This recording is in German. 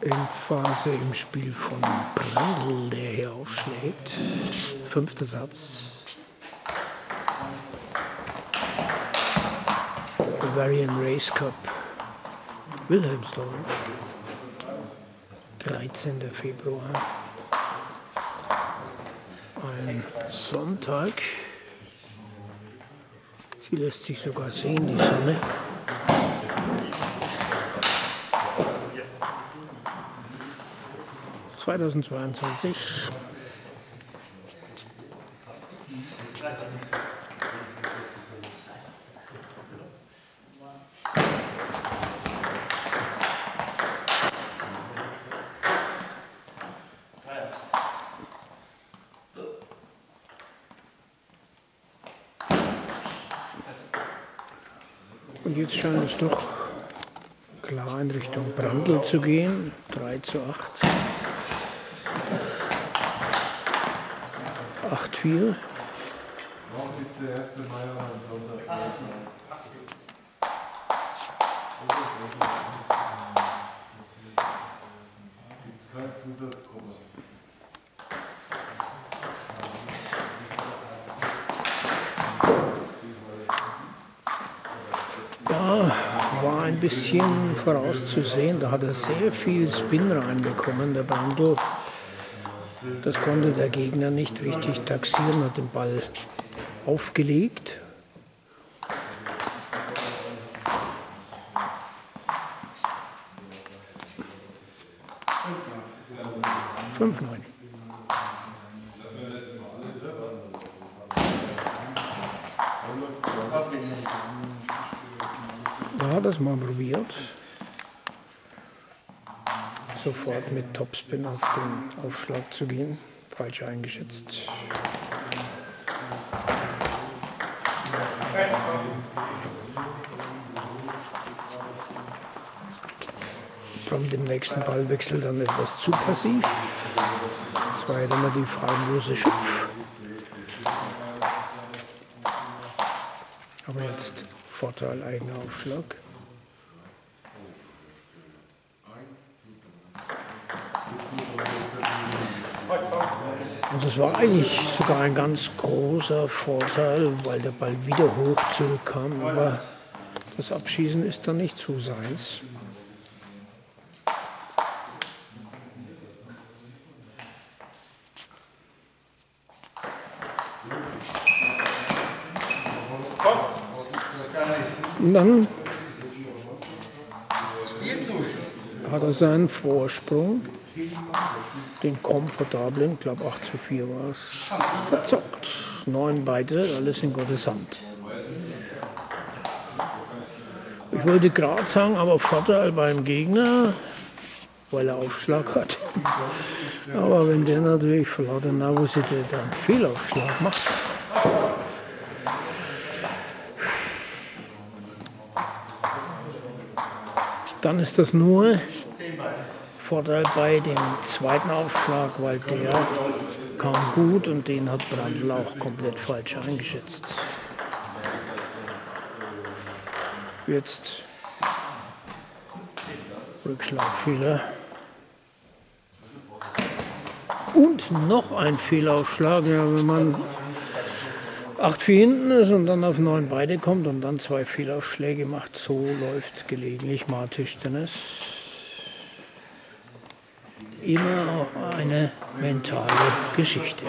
Endphase im Spiel von Brandl, der hier aufschlägt. Fünfter Satz. Bavarian Race Cup Wilhelmsdorf. 13. Februar. Ein Sonntag. Sie lässt sich sogar sehen, die Sonne. Zweitausendzweiundzwanzig. Und jetzt scheint es doch klar in Richtung Brandl zu gehen. 3 zu 8. 8 4. Ja, war ein bisschen vorauszusehen. Da hat er sehr viel Spin reinbekommen, der Brandl. Das konnte der Gegner nicht richtig taxieren, hat den Ball aufgelegt. Fünf neun. Hat das mal probiert. Sofort mit Topspin auf den Aufschlag zu gehen. Falsch eingeschätzt. Kommt im nächsten Ballwechsel dann etwas zu passiv. Das war ja immer die harmlose Schupf. Aber jetzt Vorteil eigener Aufschlag. Und das war eigentlich sogar ein ganz großer Vorteil, weil der Ball wieder hoch zurückkam. Aber das Abschießen ist dann nicht zu seins. Und dann hat er seinen Vorsprung, den komfortablen, ich glaube 8 zu 4 war es, verzockt. Neun beide, alles in Gottes Hand. Ich wollte gerade sagen, aber Vorteil beim Gegner, weil er Aufschlag hat. Aber wenn der natürlich vor lauter Nervosität einen Fehlaufschlag macht, dann ist das nur Vorteil bei dem zweiten Aufschlag, weil der kam gut und den hat Brandl auch komplett falsch eingeschätzt. Jetzt Rückschlagfehler. Und noch ein Fehlaufschlag, ja, wenn man 8 4 hinten ist und dann auf 9 beide kommt und dann zwei Fehlaufschläge macht. So läuft gelegentlich mal Tischtennis. Immer auch eine mentale Geschichte.